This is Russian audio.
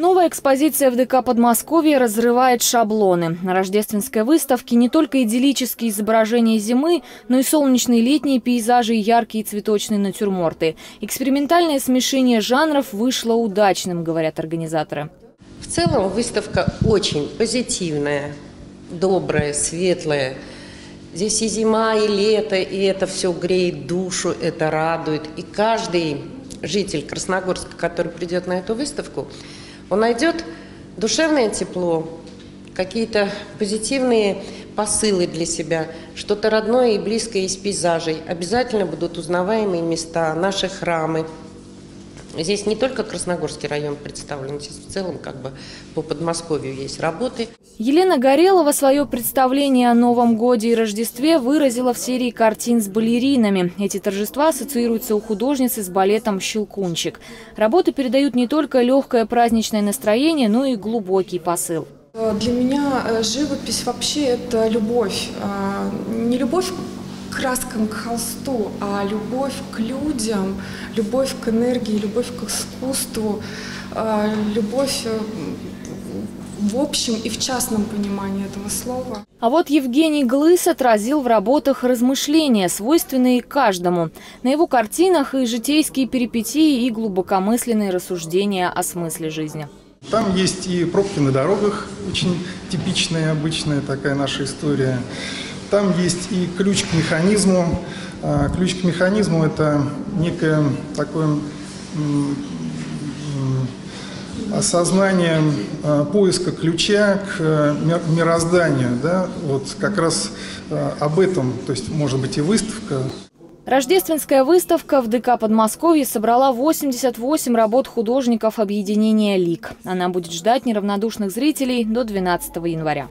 Новая экспозиция в ДК Подмосковье разрывает шаблоны. На рождественской выставке не только идиллические изображения зимы, но и солнечные летние пейзажи и яркие цветочные натюрморты. Экспериментальное смешение жанров вышло удачным, говорят организаторы. В целом выставка очень позитивная, добрая, светлая. Здесь и зима, и лето, и это все греет душу, это радует. И каждый житель Красногорска, который придет на эту выставку, он найдет душевное тепло, какие-то позитивные посылы для себя, что-то родное и близкое из пейзажей. Обязательно будут узнаваемые места, наши храмы, Здесь не только Красногорский район представлен, здесь в целом как бы по Подмосковью есть работы. Елена Горелова свое представление о Новом Годе и Рождестве выразила в серии картин с балеринами. Эти торжества ассоциируются у художницы с балетом «Щелкунчик». Работы передают не только легкое праздничное настроение, но и глубокий посыл. Для меня э, живопись вообще это любовь. А, не любовь краскам, к холсту, а любовь к людям, любовь к энергии, любовь к искусству, а, любовь э, в общем и в частном понимании этого слова. А вот Евгений Глыс отразил в работах размышления, свойственные каждому. На его картинах и житейские перипетии, и глубокомысленные рассуждения о смысле жизни. Там есть и пробки на дорогах, очень типичная, обычная такая наша история. Там есть и ключ к механизму. А, ключ к механизму – это некое такое осознание а, поиска ключа к э, мирозданию. Да? Вот как раз а, об этом, то есть может быть и выставка. Рождественская выставка в ДК Подмосковье собрала 88 работ художников объединения «Лик». Она будет ждать неравнодушных зрителей до 12 января.